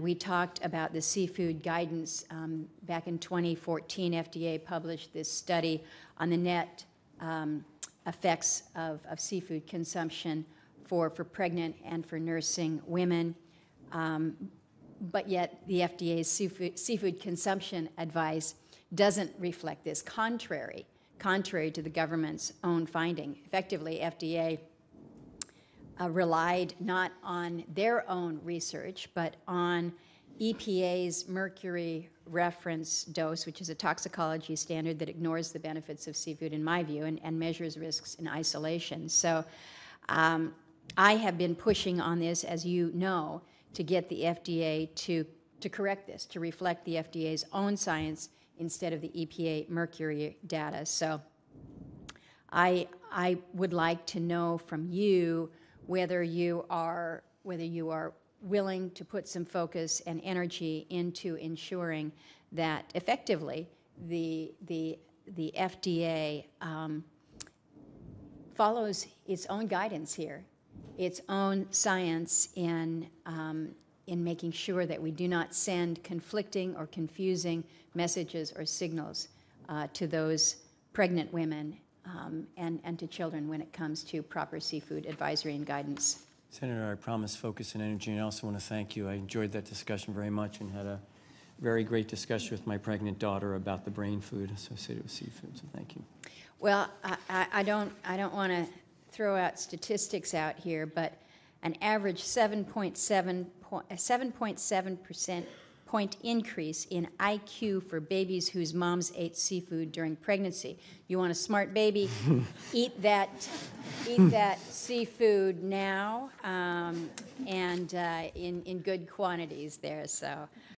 We talked about the seafood guidance. Um, back in 2014, FDA published this study on the net um, effects of, of seafood consumption for, for pregnant and for nursing women. Um, but yet, the FDA's seafood, seafood consumption advice doesn't reflect this, contrary, contrary to the government's own finding. Effectively, FDA uh, relied not on their own research, but on EPA's mercury reference dose, which is a toxicology standard that ignores the benefits of seafood, in my view, and, and measures risks in isolation. So um, I have been pushing on this, as you know, to get the FDA to, to correct this, to reflect the FDA's own science instead of the EPA mercury data. So I, I would like to know from you whether you are whether you are willing to put some focus and energy into ensuring that effectively the the the FDA um, follows its own guidance here, its own science in um, in making sure that we do not send conflicting or confusing messages or signals uh, to those pregnant women um, and, and to children when it comes to proper seafood advisory and guidance. Senator, I promise focus and energy, and I also want to thank you. I enjoyed that discussion very much and had a very great discussion with my pregnant daughter about the brain food associated with seafood, so thank you. Well, I, I, don't, I don't want to throw out statistics out here, but an average 7.7 7.7 percent point increase in IQ for babies whose moms ate seafood during pregnancy. You want a smart baby? eat that, eat that seafood now, um, and uh, in in good quantities there. So